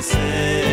você.